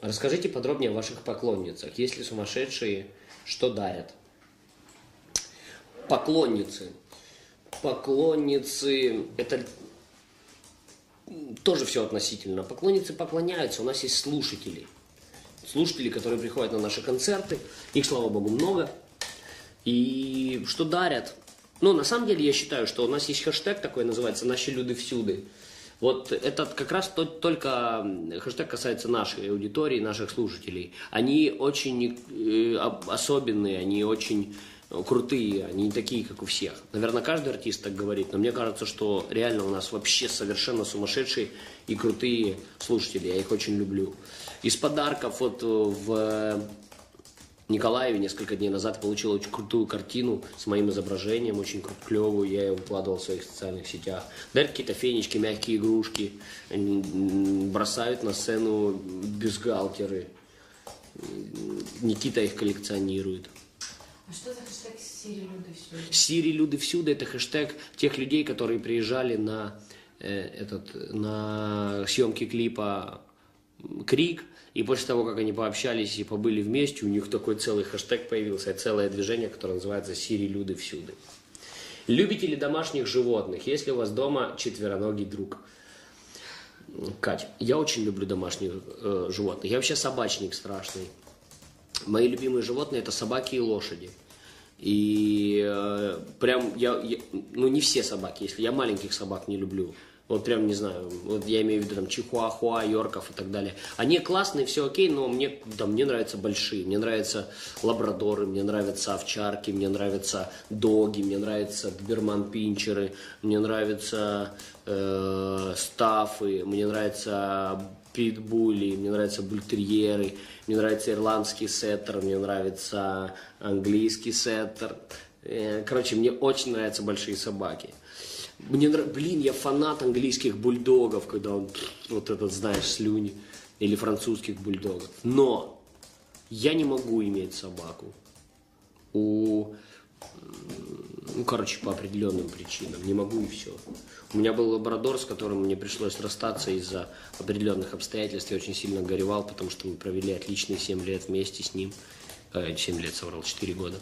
Расскажите подробнее о ваших поклонницах. Если сумасшедшие, что дарят? Поклонницы. Поклонницы – это тоже все относительно. Поклонницы поклоняются, у нас есть слушатели. Слушатели, которые приходят на наши концерты, их, слава богу, много. И что дарят? Ну, на самом деле, я считаю, что у нас есть хэштег такой, называется «Наши люди всюды». Вот этот как раз то- только хэштег касается нашей аудитории, наших слушателей. Они очень э, об- особенные, они очень э, крутые, они не такие, как у всех. Наверное, каждый артист так говорит, но мне кажется, что реально у нас вообще совершенно сумасшедшие и крутые слушатели. Я их очень люблю. Из подарков вот э, в Николаеве несколько дней назад получил очень крутую картину с моим изображением, очень клевую, я ее выкладывал в своих социальных сетях. Дарят какие-то фенечки, мягкие игрушки, бросают на сцену бюстгальтеры. Никита их коллекционирует. А что за хэштег Сири люди всюду? Сири люди всюду это хэштег тех людей, которые приезжали на э, этот на съемки клипа Крик. И после того, как они пообщались и побыли вместе, у них такой целый хэштег появился, целое движение, которое называется Сири люди всюду. Любите ли домашних животных, если у вас дома четвероногий друг? Кать, я очень люблю домашних э, животных. Я вообще собачник страшный. Мои любимые животные это собаки и лошади. И э, прям я, я- ну не все собаки, если я маленьких собак не люблю. Вот прям не знаю, вот я имею в виду там чихуахуа, йорков и так далее. Они классные, все окей, но мне, да, мне нравятся большие, мне нравятся лабрадоры, мне нравятся овчарки, мне нравятся доги, мне нравятся доберман-пинчеры, мне нравятся э, стафы, мне нравятся питбули, мне нравятся бультерьеры, мне нравится ирландский сеттер, мне нравится английский сеттер. Э, Короче, мне очень нравятся большие собаки. Мне нрав- Блин, я фанат английских бульдогов, когда он вот этот, знаешь, слюни. Или французских бульдогов. Но я не могу иметь собаку. У ну, короче, по определенным причинам. Не могу и все. У меня был лабрадор, с которым мне пришлось расстаться из-за определенных обстоятельств. Я очень сильно горевал, потому что мы провели отличные 7 лет вместе с ним. Э, 7 лет соврал, 4 года.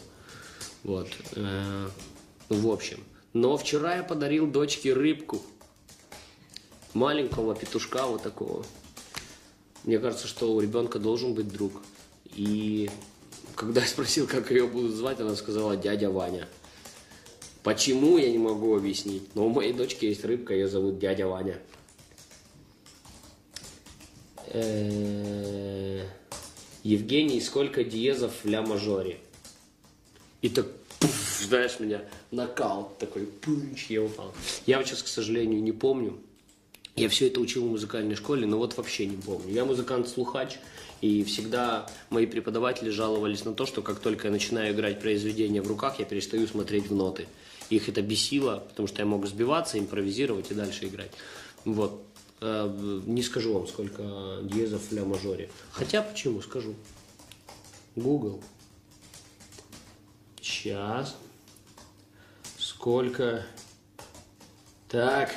Вот. Э, В общем. Но вчера я подарил дочке рыбку. Маленького петушка вот такого. Мне кажется, что у ребенка должен быть друг. И когда я спросил, как ее будут звать, она сказала дядя Ваня. Почему, я не могу объяснить. Но у моей дочки есть рыбка, ее зовут дядя Ваня. Евгений, сколько диезов в ля мажоре? И так, пуф, знаешь, меня нокаут такой, пунч, я упал. Я сейчас, к сожалению, не помню. Я все это учил в музыкальной школе, но вот вообще не помню. Я музыкант-слухач, и всегда мои преподаватели жаловались на то, что как только я начинаю играть произведения в руках, я перестаю смотреть в ноты. Их это бесило, потому что я мог сбиваться, импровизировать и дальше играть. Вот. Э, Не скажу вам, сколько диезов в ля мажоре. Хотя почему, скажу. Google. Сейчас. Сколько? Так.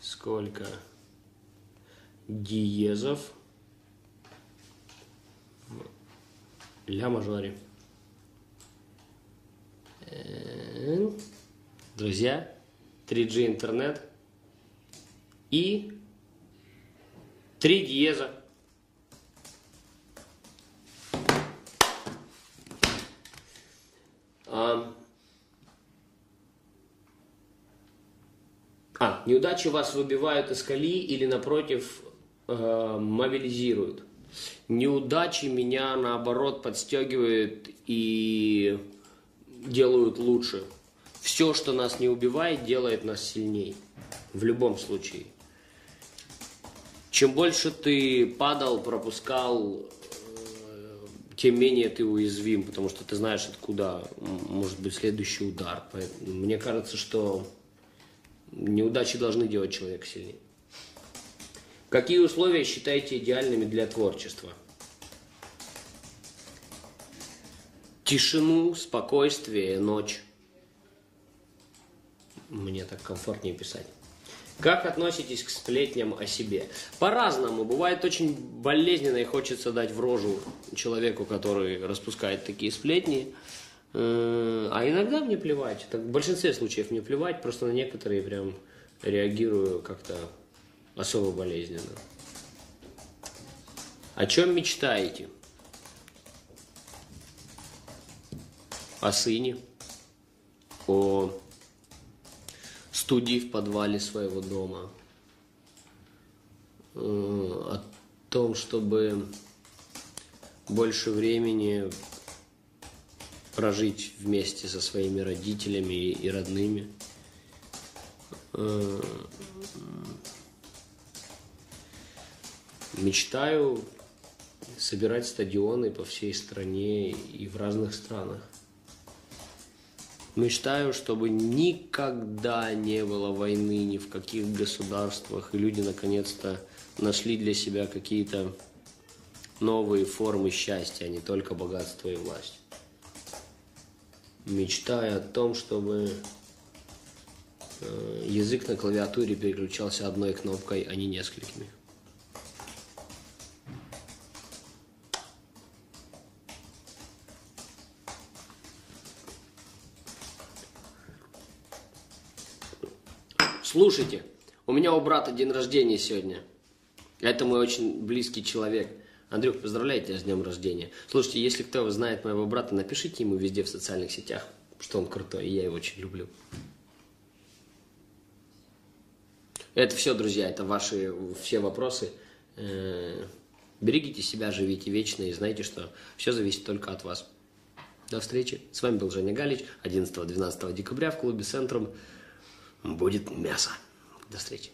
Сколько диезов ля мажоре? Друзья, 3G интернет и три диеза. А, А, неудачи вас выбивают из колеи или, напротив, э, мобилизируют. Неудачи меня, наоборот, подстегивают и делают лучше. Все, что нас не убивает, делает нас сильней. В любом случае. Чем больше ты падал, пропускал, тем менее ты уязвим, потому что ты знаешь, откуда может быть следующий удар. Мне кажется, что неудачи должны делать человека сильнее. Какие условия считаете идеальными для творчества? Тишину, спокойствие, ночь. Мне так комфортнее писать. Как относитесь к сплетням о себе? По-разному. Бывает очень болезненно и хочется дать в рожу человеку, который распускает такие сплетни. Э, А иногда мне плевать. Так, в большинстве случаев мне плевать, просто на некоторые прям реагирую как-то особо болезненно. О чем мечтаете? О сыне, о студии в подвале своего дома, э, о том, чтобы больше времени прожить вместе со своими родителями и родными. Э, Мечтаю собирать стадионы по всей стране и в разных странах. Мечтаю, чтобы никогда не было войны ни в каких государствах, и люди наконец-то нашли для себя какие-то новые формы счастья, а не только богатство и власть. Мечтаю о том, чтобы э, язык на клавиатуре переключался одной кнопкой, а не несколькими. Слушайте, у меня у брата день рождения сегодня. Это мой очень близкий человек. Андрюх, поздравляю тебя с днем рождения. Слушайте, если кто знает моего брата, напишите ему везде в социальных сетях, что он крутой, и я его очень люблю. Это все, друзья, это ваши все вопросы. Э, Берегите себя, живите вечно и знайте, что все зависит только от вас. До встречи. С вами был Женя Галич. 11-12 декабря в клубе «Центрум» будет мясо. До встречи.